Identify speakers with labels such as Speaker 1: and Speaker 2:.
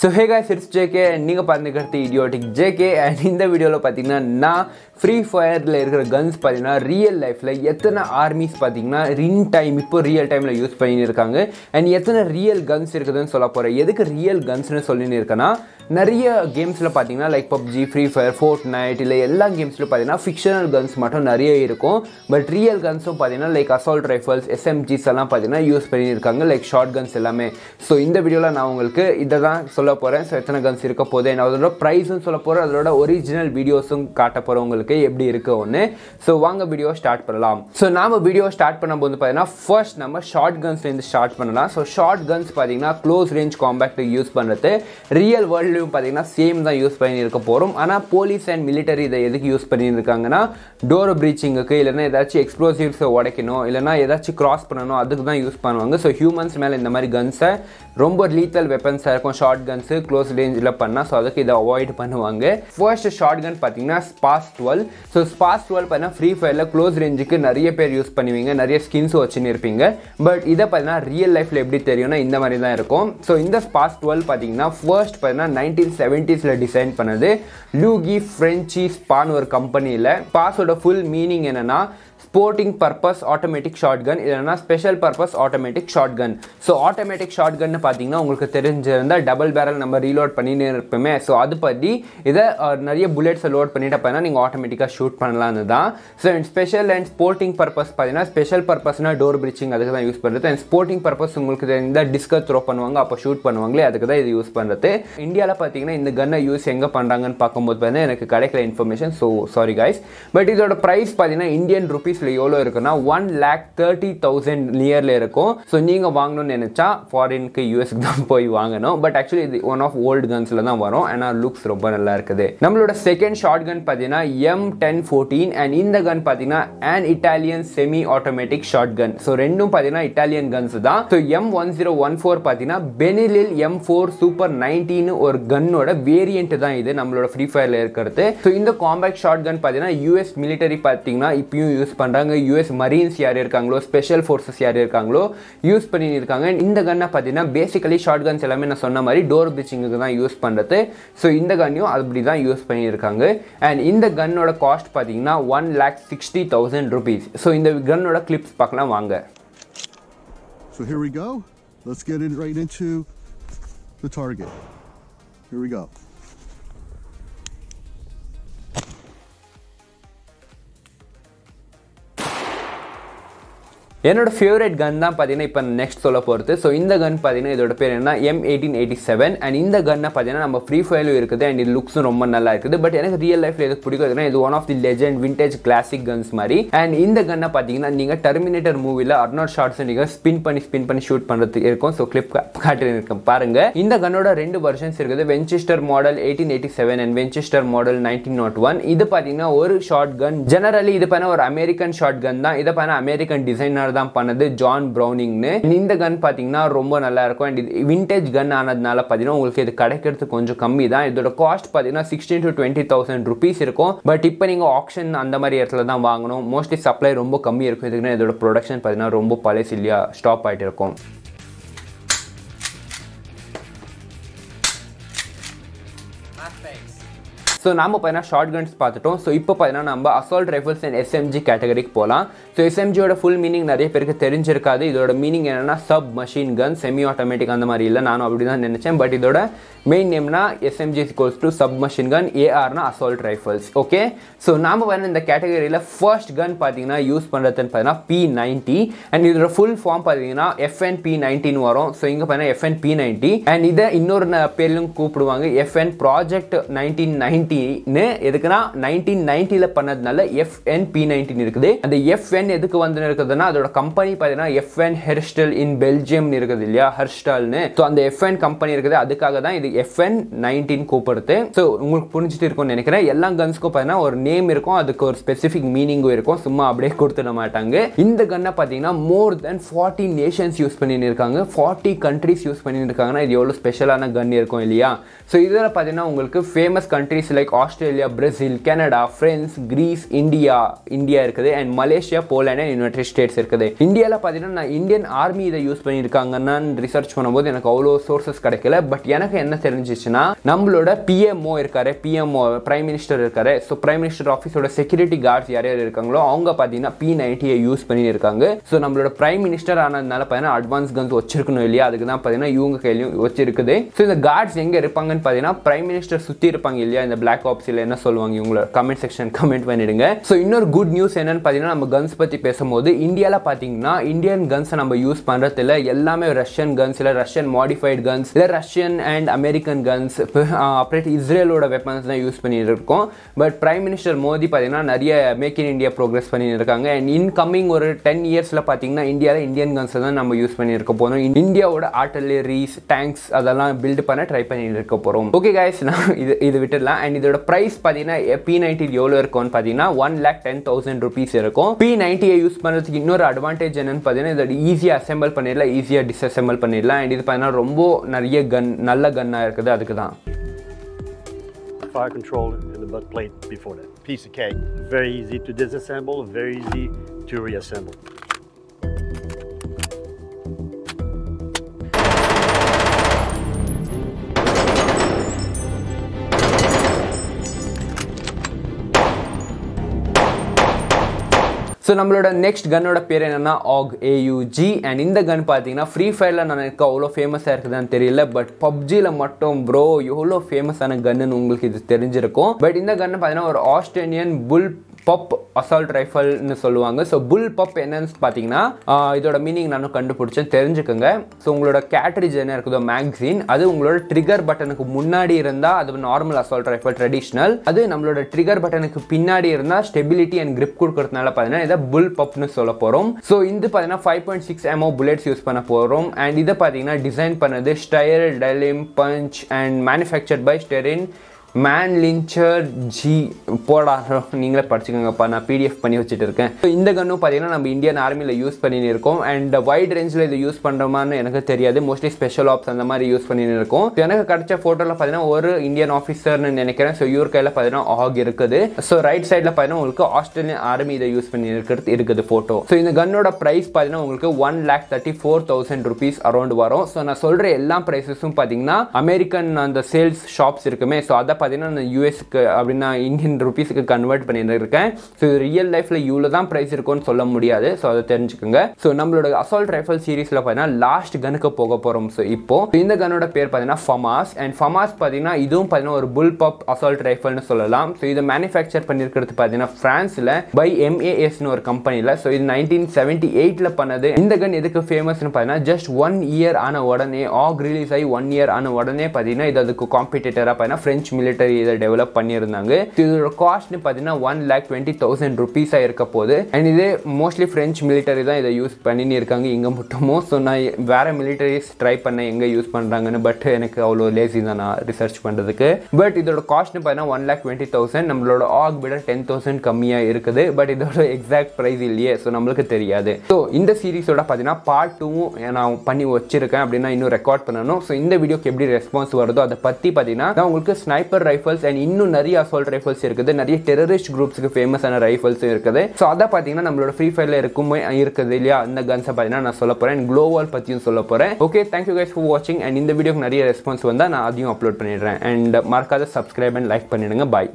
Speaker 1: So hey guys it's JK நீங்கள் பார்த்துக்கிறது idiotic JK and இந்த வீடியோவில் பார்த்தீங்கன்னா நான் ஃப்ரீ ஃபயரில் இருக்கிற கன்ஸ் பார்த்தீங்கன்னா ரியல் லைஃப்பில் எத்தனை ஆர்மிஸ் பார்த்தீங்கன்னா ரின் டைம் இப்போ ரியல் டைமில் யூஸ் பண்ணின்னு இருக்காங்க அண்ட் எத்தனை ரியல் கன்ஸ் இருக்குதுன்னு சொல்ல போகிறேன் எதுக்கு ரியல் கன்ஸ்னு சொல்லின்னு இருக்கேன்னா நிறைய கேம்ஸில் பார்த்தீங்கன்னா like PUBG free fire Fortnite இல்லை எல்லா கேம்ஸ்லையும் பார்த்தீங்கன்னா ஃபிக்ஷனல் கன்ஸ் மட்டும் நிறைய இருக்கும். பட் ரியல் கன்ஸும் பார்த்தீங்கன்னா லைக் அசால்ட் ரைஃபல்ஸ் எஸ்எம்ஜிஸ் எல்லாம் பார்த்தீங்கன்னா யூஸ் பண்ணியிருக்காங்க. லைக் ஷார்ட் கன்ஸ் எல்லாமே. ஸோ இந்த வீடியோவில் நான் உங்களுக்கு இதை தான் சொல்ல போகிறேன் ஸோ எத்தனை கன்ஸ் இருக்க போதே நான் அதோட ப்ரைஸும் சொல்ல போகிறேன் அதோட ஒரிஜினல் வீடியோஸும் காட்ட போகிறேன் உங்களுக்கு எப்படி இருக்கு ஒன்று ஸோ வாங்க வீடியோ ஸ்டார்ட் பண்ணலாம். ஸோ நாம் வீடியோ ஸ்டார்ட் பண்ணும்போது பார்த்தீங்கன்னா ஃபர்ஸ்ட் நம்ம ஷார்ட் கன்ஸ்லேருந்து ஸ்டார்ட் பண்ணலாம். ஸோ ஷார்ட் கன்ஸ் பார்த்தீங்கன்னா க்ளோஸ் ரேஞ்ச் காம்பேக்ட் யூஸ் பண்ணுறது ரியல் வேர்ல்டு வேர்ல்ட்லையும் பார்த்தீங்கன்னா சேம் தான் யூஸ் பண்ணி இருக்க போகிறோம் ஆனால் போலீஸ் அண்ட் மிலிட்டரி இதை எதுக்கு யூஸ் பண்ணியிருக்காங்கன்னா டோர் பிரீச்சிங்குக்கு இல்லைனா ஏதாச்சும் எக்ஸ்ப்ளோசிவ்ஸை உடைக்கணும் இல்லைன்னா ஏதாச்சும் கிராஸ் பண்ணணும் அதுக்கு தான் யூஸ் பண்ணுவாங்க. ஸோ ஹியூமன்ஸ் மேலே இந்த மாதிரி கன்ஸை ரொம்ப லீத்தல் வெப்பன்ஸாக இருக்கும். ஷார்ட் கன்ஸு க்ளோஸ் ரேஞ்சில் பண்ணால் ஸோ அதுக்கு இதை அவாய்ட் பண்ணுவாங்க. ஃபர்ஸ்ட் ஷார்ட் கன் பார்த்தீங்கன்னா SPAS twelve so SPAS twelve பார்த்தீங்கன்னா ஃப்ரீ ஃபயரில் க்ளோஸ் ரேஞ்சுக்கு நிறைய பேர் யூஸ் பண்ணுவீங்க. நிறைய ஸ்கின்ஸும் வச்சுன்னு இருப்பீங்க. பட் இதை பார்த்தீங்கன்னா ரியல் லைஃப்பில் எப்படி தெரியும்னா இந்த மாதிரி தான் இருக்கும். ஸோ இந்த ஸ்பாஸ் டுவெல் பார்த்தீங்கன்னா ஃபர்ஸ்ட் பார்த்தீங்கன்னா நைன்டீன் செவன்ட்டீஸில் டிசைன் பண்ணது. லூகி ஃப்ரெஞ்சி ஸ்பான் ஒரு கம்பெனியில் பாஸோட ஃபுல் மீனிங் என்னென்னா sporting purpose automatic shot gun இல்லைனா special purpose automatic shot gun so automatic shot கன்னு பார்த்தீங்கன்னா உங்களுக்கு தெரிஞ்சிருந்தால் டபுள் பேரல் நம்ம ரீலோட் பண்ணின்னு இருப்போமே. ஸோ அது பற்றி இதை நிறைய புல்லெட்ஸை லோட் பண்ணிட்டு பார்த்தீங்கன்னா நீங்கள் ஆட்டோமேட்டிக்காக ஷூட் பண்ணலான்னு தான் so and special and sporting purpose பார்த்தீங்கன்னா ஸ்பெஷல் பர்பஸ்னா டோர் பிரிச்சிங் அதுக்கு தான் யூஸ் பண்ணுறது அண்ட் ஸ்போர்ட்டிங் பர்பஸ் உங்களுக்கு தெரிஞ்சால் டிஸ்கர் த்ரோ பண்ணுவாங்க அப்போ ஷூட் பண்ணுவாங்களே அதுக்கு தான் இது யூஸ் பண்ணுறது இந்தியாவில் பார்த்தீங்கன்னா இந்த கன்னை யூஸ் எங்கே பண்ணுறாங்கன்னு பார்க்கும்போது பார்த்தீங்கன்னா எனக்கு கிடைக்கல information so sorry guys but இதோட ப்ரைஸ் பார்த்தீங்கன்னா இந்தியன் ருபீஸில் எவ்வளோ இருக்குன்னா ஒன் லேக் தேர்ட்டி தௌசண்ட் நியரில் இருக்கும். ஸோ நீங்கள் வாங்கணும்னு நினச்சா ஃபாரினுக்கு யூஎஸ்க்கு தான் போய் வாங்கணும். பட் ஆக்சுவலி இது ஒன் ஆஃப் ஓல்டு கன்ஸில் தான் வரும். ஆனால் லுக்ஸ் ரொம்ப நல்லா இருக்குது. நம்மளோட செகண்ட் ஷார்ட் கன் பார்த்தீங்கன்னா எம் டென் ஃபோர்டீன் அண்ட் இந்த கன் பார்த்தீங்கன்னா and Italian semi automatic shotgun so ரெண்டும் பார்த்தீங்கன்னா இட்டாலியன் கன்ஸ் தான். So M one zero one four பார்த்தீங்கன்னா பெனிலில் எம் ஃபோர் சூப்பர் நைன்டீன் ஒரு கன்னோட வேரியன்ட் தான் இது நம்மளோட ஃப்ரீ ஃபயரில் இருக்கிறது. ஸோ இந்த காம்பேக்ட் ஷார்ட் கன் பார்த்தீங்கன்னா யூஎஸ் மிலிட்டரி பார்த்தீங்கன்னா இப்பயும் யூஸ் பண்ணுறாங்க யூஎஸ் மரீன்ஸ் யார் இருக்காங்களோ ஸ்பெஷல் ஃபோர்ஸஸ் யார் இருக்காங்களோ யூஸ் பண்ணி இருக்காங்க இந்த கன்னை பார்த்தீங்கன்னா பேசிக்கலி ஷார்ட் கன்ஸ் எல்லாமே நான் சொன்ன மாதிரி டோர் பிச்சிங்குக்கு தான் யூஸ் பண்ணுறது ஸோ இந்த கன்னையும் அப்படி தான் யூஸ் பண்ணியிருக்காங்க அண்ட் இந்த கன்னோட காஸ்ட் பார்த்தீங்கன்னா one lakh sixty thousand rupees so இந்த கன்னோட கிளிப்ஸ் பார்க்கலாம் வாங்க
Speaker 2: So here we go. Let's get in right into the target. Here we go.
Speaker 1: என்னோட ஃபேவரட் கன் தான் பார்த்தீங்கன்னா இப்போ நெக்ஸ்ட் சொல்ல போகிறது ஸோ இந்த கன் பார்த்தீங்கன்னா இதோட பேர் என்ன M eighteen eighty seven and இந்த கன்னை பார்த்தீங்கன்னா நம்ம ஃப்ரீ ஃபயலும் இருக்குது அண்ட் இது லுக்ஸும் ரொம்ப நல்லா இருக்குது. பட் எனக்கு ரியல் லைஃப்பில் எது பிடிக்குதுன்னா இது one of the legend vintage classic guns மாதிரி. அண்ட் இந்த கன்னை பார்த்தீங்கன்னா நீங்கள் டெர்மினேட்டர் மூவியில் அர்னாட் ஷார்ட்ஸ் நீங்கள் ஸ்பின் பண்ணி ஸ்பின் பண்ணி ஷூட் பண்ணுறதுக்கு இருக்கும். ஸோ கிளிப் காட்டிருக்கேன் பாருங்க. இந்த கன்னோட ரெண்டு வெர்ஷன்ஸ் இருக்குது. Winchester model eighteen eighty seven and Winchester model nineteen nought one இது பார்த்தீங்கன்னா ஒரு ஷார்ட் கன் ஜெனரலி இது பண்ண ஒரு அமெரிக்கன் ஷார்ட் கன் தான். இதை பண்ண அமெரிக்கன் டிசைனர் தான் பண்ணது ஜான் ப்ரௌனிங்னு இந்த கன் பார்த்தீங்கன்னா ரொம்ப நல்லா இருக்கும். அண்ட் இது விண்டேஜ் கன் ஆனதுனால பார்த்தீங்கன்னா உங்களுக்கு இது கிடைக்கிறது கொஞ்சம் கம்மி தான். இதோட காஸ்ட் பார்த்தீங்கன்னா sixteen to twenty thousand rupees இருக்கும். பட் இப்போ நீங்கள் ஆப்ஷன் அந்த மாதிரி இடத்துல தான் வாங்கணும். மோஸ்ட்லி சப்ளை ரொம்ப கம்மி இருக்கும். இதுக்குன்னா இதோட ப்ரொடக்ஷன் பார்த்தீங்கன்னா ரொம்ப பழைய இல்லையா ஸ்டாப் ஆகிட்டு இருக்கும். ஸோ நாம் பார்த்தீங்கன்னா ஷார்ட் கன்ஸ் பார்த்துட்டோம். ஸோ இப்போ பார்த்தீங்கன்னா நம்ம அசால்ட் ரைஃபிள்ஸ் அண்ட் எஸ்எம்ஜி கேட்டகரிக்கு போகலாம். ஸோ எஸ்எம்ஜியோட ஃபுல் மீனிங் நிறைய பேருக்கு தெரிஞ்சிருக்காது. இதோட மீனிங் என்னன்னா sub machine gun semi automatic அந்த மாதிரி இல்லை. நானும் அப்படி தான் நினச்சேன். பட் இதோட main நேம்னா SMG goes to sub machine gun ஏஆர்னா assault rifles okay so நாம் வந்து இந்த கேட்டகரியில் ஃபர்ஸ்ட் கன் பார்த்தீங்கன்னா யூஸ் பண்ணுறதுன்னு பார்த்தீங்கன்னா பி நைன்ட்டி அண்ட் இதோட ஃபுல் ஃபார்ம் பார்த்தீங்கன்னா எஃப்என் பி நைன்டின் வரும். ஸோ இங்கே பார்த்தீங்கன்னா எஃப்என் பி நைன்ட்டி அண்ட் இதை இன்னொரு பேர்லையும் கூப்பிடுவாங்க. எஃப்என் ப்ராஜெக்ட் நைன்டீன் நைன்டின்னு எதுக்குன்னா நைன்டீன் நைன்டியில் பண்ணதுனால எஃப்என் பி நைன்டீன் இருக்குது. அந்த எஃப்என் எதுக்கு வந்து இருக்குதுன்னா அதோட கம்பெனி பார்த்தீங்கன்னா எஃப்என் ஹெர்ஸ்டல் இன் பெல்ஜியம் இருக்குது இல்லையா? ஹெர்ஸ்டால்னு ஸோ அந்த எஃப்என் கம்பெனி இருக்குது. அதுக்காக தான் இது எஃப்என் நைன்டீன் கூப்பிடுறது ஸோ உங்களுக்கு புரிஞ்சுட்டு இருக்கும்னு நினைக்கிறேன். எல்லா கன்ஸ்க்கும் பார்த்தீங்கன்னா ஒரு நேம் இருக்கும். அதுக்கு ஒரு ஸ்பெசிஃபிக் மீனிங்கும் இருக்கும். சும்மா அப்படியே கொடுத்துட மாட்டாங்க. இந்த கன்னை பார்த்தீங்கன்னா more then forty nations use பண்ணின்னு இருக்காங்க ஃபார்ட்டி கண்ட்ரிஸ் யூஸ் பண்ணிட்டு இருக்காங்கன்னா இது எவ்வளோ ஸ்பெஷலான கன் இருக்கும் இல்லையா? ஸோ இதில் பார்த்தீங்கன்னா உங்களுக்கு famous கண்ட்ரிஸில் like Australia Brazil Canada France Greece India India இருக்குது. And Malaysia Poland and United States இருக்குது. இந்தியாவில் பார்த்தீங்கன்னா நான் இந்தியன் ஆர்மி இதை யூஸ் பண்ணியிருக்காங்கன்னு ரிசர்ச் பண்ணும்போது எனக்கு அவ்வளோ சோர்சஸ் கிடைக்கல. பட் எனக்கு என்ன தெரிஞ்சிச்சுன்னா நம்மளோட பிஎம்ஓ இருக்காரு. பிஎம்ஓ பிரைம் மினிஸ்டர் இருக்காரு. ஸோ பிரைம் மினிஸ்டர் ஆஃபீஸோட செக்யூரிட்டி கார்ட்ஸ் யார் யார் இருக்காங்களோ அவங்க பார்த்தீங்கன்னா பி நைன்டியை யூஸ் பண்ணி இருக்காங்க ஸோ நம்மளோட பிரைம் மினிஸ்டர் ஆனதுனால பார்த்தீங்கன்னா அட்வான்ஸ் கன்ஸ் வச்சிருக்கணும் இல்லையா? அதுக்கு தான் பார்த்தீங்கன்னா இவங்க கையிலையும் வச்சிருக்குது. ஸோ இந்த கார்ட்ஸ் எங்கே இருப்பாங்கன்னு பார்த்தீங்கன்னா பிரைம் மினிஸ்டர் சுற்றி இருப்பாங்க இல்லையா? இந்த பிளாக் ஆப்ஸில் என்ன சொல்லுவாங்க இவங்களோட கமெண்ட் செக்ஷன் கமெண்ட் பண்ணிடுங்க ஸோ இன்னொரு குட் நியூஸ் என்னன்னு பார்த்தீங்கன்னா நம்ம கன்ஸ் பற்றி பேசும்போது இந்தியாவில் பார்த்தீங்கன்னா இந்தியன் கன்ஸை நம்ம யூஸ் பண்ணுறதுல எல்லாமே ரஷ்யன் கன்ஸ் இல்லை ரஷ்யன் மாடிஃபைட் கன்ஸ் இல்லை ரஷ்யன் அண்ட் அமெரிக்கன் கன்ஸ் அப்புறம் இஸ்ரேலோட வெப்பன்ஸ் தான் யூஸ் பண்ணிட்டு இருக்கோம். பட் பிரைம் மினிஸ்டர் மோடி பார்த்தீங்கன்னா நிறைய மேக் இன் இந்தியா ப்ரோக்ரஸ் பண்ணிட்டு இருக்காங்க. அண்ட் இன்கமிங் ஒரு டென் இயர்ஸில் பார்த்தீங்கன்னா இந்தியாவில் இந்தியன் கன்ஸை தான் நம்ம யூஸ் பண்ணியிருக்க போகிறோம் இந்தியாவோட ஆர்டிலரிஸ் டேங்க்ஸ் அதெல்லாம் பில்ட் பண்ண ட்ரை பண்ணிட்டு இருக்க போகிறோம் ஓகே கைஸ் நான் இது இது விட்டுடலாம். அண்ட் இதோட ப்ரைஸ் பார்த்தீங்கன்னா பி நைன்டி எவ்வளோ இருக்கும்னு பார்த்தீங்கன்னா one lakh ten thousand rupees இருக்கும் பி நைன்டியை யூஸ் பண்ணுறதுக்கு இன்னொரு அட்வான்டேஜ் என்னன்னு பார்த்தீங்கன்னா இதோட ஈஸியாக அசெம்பிள் பண்ணிடலாம் ஈஸியாக டிஸ்அசெம்பிள் பண்ணிடலாம் அண்ட் இது பார்த்தீங்கன்னா ரொம்ப நிறைய கன் நல்ல கன்னாக இருக்குது அதுக்கு தான்
Speaker 3: fire control in the butt plate before that. Piece of cake. Very easy to disassemble, very easy to reassemble.
Speaker 1: So நம்மளோட நெக்ஸ்ட் கன்னோட பேர் என்னென்னா ஆக் ஏயூஜி அண்ட் இந்த கன் பார்த்தீங்கன்னா ஃப்ரீ ஃபயரில் நான் எனக்கு அவ்வளோ ஃபேமஸாக இருக்குதான்னு தெரியல. பட் பப்ஜியில் மட்டும் ப்ரோ எவ்வளோ ஃபேமஸான கன்னுன்னு உங்களுக்கு இது தெரிஞ்சிருக்கும். பட் இந்த கன்னு பார்த்தீங்கன்னா ஒரு ஆஸ்திரேலியன் புல் பப் அசால்ட் ரைஃபல்னு சொல்லுவாங்க. ஸோ புல் பப் என்னன்னு பார்த்தீங்கன்னா இதோட மீனிங் நானும் கண்டுபிடிச்சேன். தெரிஞ்சுக்கோங்க. ஸோ உங்களோட கேட்ரிஜ் என்ன இருக்குதோ மேக்சின் அது உங்களோட ட்ரிகர் பட்டனுக்கு முன்னாடி இருந்தால் அது நார்மல் அசால்ட் ரைஃபல் ட்ரெடிஷ்னல் அது நம்மளோட ட்ரிகர் பட்டனுக்கு பின்னாடி இருந்தால் ஸ்டெபிலிட்டி அண்ட் கிரிப் கொடுக்கறதுனால பார்த்தீங்கன்னா இதை புல் பப்னு சொல்ல போகிறோம் ஸோ இது பார்த்தீங்கன்னா five point six MO bullets use பண்ண போகிறோம் அண்ட் இதை பார்த்தீங்கன்னா டிசைன் பண்ணது style டெலிம் Puch and manufactured by Steyr Mannlicher G போடாரோ நீங்களே படிச்சுக்கோங்கப்பா. நான் பிடிஎஃப் பண்ணி வச்சுட்டு இருக்கேன் ஸோ இந்த கன்னும் பார்த்தீங்கன்னா நம்ம இந்தியன் ஆர்மியில் யூஸ் பண்ணின்னு இருக்கோம். அண்ட் வைட் ரேஞ்சில் இது யூஸ் பண்ணுறோமான்னு எனக்கு தெரியாது. மோஸ்ட்லி ஸ்பெஷல் ஆப்ஸ் அந்த மாதிரி யூஸ் பண்ணின்னு இருக்கோம். எனக்கு கிடைச்ச ஃபோட்டோவில் பார்த்தீங்கன்னா ஒரு இந்தியன் ஆஃபீஸர்னு நினைக்கிறேன். ஸோ இவர் கையில் பார்த்தீங்கன்னா ஆக் இருக்குது. ஸோ ரைட் சைடில் பார்த்தீங்கன்னா உங்களுக்கு ஆஸ்திரேலியன் ஆர்மி இதை யூஸ் பண்ணி இருக்கிறது இருக்குது ஃபோட்டோ ஸோ இந்த கன்னோட ப்ரைஸ் பார்த்தீங்கன்னா உங்களுக்கு one lakh thirty four thousand rupees around வரும். ஸோ நான் சொல்கிற எல்லா ப்ரைஸஸும் பார்த்தீங்கன்னா அமெரிக்கன் அந்த சேல்ஸ் ஷாப்ஸ் இருக்குமே. ஸோ அதை பார்த்தீங்கன்னா நான் யூஎஸ்க்கு அப்படின்னா இந்தியன் ருபீஸுக்கு கன்வெர்ட் பண்ணிட்டு இருக்கேன் ஸோ இது ரியல் லைஃப்பில் இவ்வளோ தான் ப்ரைஸ் இருக்கும்னு சொல்ல முடியாது. ஸோ அதை தெரிஞ்சுக்கோங்க. ஸோ நம்மளோட அசால்ட் ரைஃபல் சீரிஸில் பார்த்தீங்கன்னா லாஸ்ட் கனுக்கு போக போகிறோம் ஸோ இப்போ இந்த கனோட பேர் பார்த்தீங்கன்னா ஃபமாஸ் அண்ட் ஃபமாஸ் பார்த்தீங்கன்னா இதுவும் பார்த்தீங்கன்னா ஒரு புல் பப் அசால்ட் ரைஃபல்னு சொல்லலாம். ஸோ இதை மேனுஃபேக்சர் பண்ணியிருக்கிறது பார்த்தீங்கன்னா ஃப்ரான்ஸில் பை எம்ஏஎஸ்னு ஒரு கம்பெனியில் ஸோ இது நைன்டீன் செவன்ட்டி எயிட்டில் பண்ணது. இந்த கன் எதுக்கு ஃபேமஸ்னு பார்த்தீங்கன்னா ஜஸ்ட் ஒன் இயர் ஆன உடனே ஆக் ரிலீஸ் ஆகி ஒன் இயர் ஆன உடனே பார்த்தீங்கன்னா இது அதுக்கு காம்படிட்டராக பார்த்தீங்கன்னா ஃப்ரெஞ்ச் மிலிட்டரி இதை டெவலப் பண்ணியிருந்தாங்க. இதோட காஸ்ட்னு பார்த்தீங்கன்னா ஒன் லேக் டுவெண்ட்டி தௌசண்ட் ருபீஸாக இருக்க போது அண்ட் இது மோஸ்ட்லி ஃப்ரெஞ்ச் மிலிட்டரி தான் இதை யூஸ் பண்ணின்னு இருக்காங்க. இங்கே மட்டுமோ ஸோ நான் வேற மிலிட்டரிஸ் ட்ரை பண்ணேன் எங்கே யூஸ் பண்ணுறாங்கன்னு பட் எனக்கு அவ்வளோ லேசி தான் நான் ரிசர்ச் பண்ணுறதுக்கு பட் இதோட காஸ்ட்னு பார்த்தீங்கன்னா ஒன் லேக் டுவெண்ட்டி தௌசண்ட் நம்மளோட ஆக் விட டென் தௌசண்ட் கம்மியாக இருக்குது. பட் இதோட எக்ஸாக்ட் ப்ரைஸ் இல்லையே ஸோ நம்மளுக்கு தெரியாது. ஸோ இந்த சீரிஸோட பார்த்தீங்கன்னா பார்ட் டூவும் நான் பண்ணி வச்சிருக்கேன் அப்படின்னா இன்னும் ரெக்கார்ட் பண்ணணும். ஸோ இந்த வீடியோக்கு எப்படி ரெஸ்பான்ஸ் வருதோ அதை பற்றி பார்த்தீங்கன்னா நான் உங்களுக்கு ஸ்னைப்பர் ரைஃபிள்ஸ் அண்ட் இன்னும் நிறைய அசால்ட் ரைஃபிள்ஸ் இருக்குது. நிறைய டெரரிஸ்ட் குரூப்ஸுக்கு ஃபேமஸான ரைஃபிள்ஸ் இருக்குது. ஸோ அதை பார்த்தீங்கன்னா நம்மளோட ஃப்ரீ ஃபயரில் இருக்குமே இருக்குது இல்லையா? அந்த கன்ஸை பார்த்தீங்கன்னா நான் சொல்ல போகிறேன் க்ளோவால் பற்றியும் சொல்ல போகிறேன் okay thank you guys for வாட்சிங் அண்ட் இந்த வீடியோக்கு நிறைய ரெஸ்பான்ஸ் வந்தால் நான் அதையும் அப்லோட் பண்ணிடுறேன். அண்ட் மறக்காத சப்ஸ்கிரைப் அண்ட் லைக் பண்ணிடுங்க. பாய்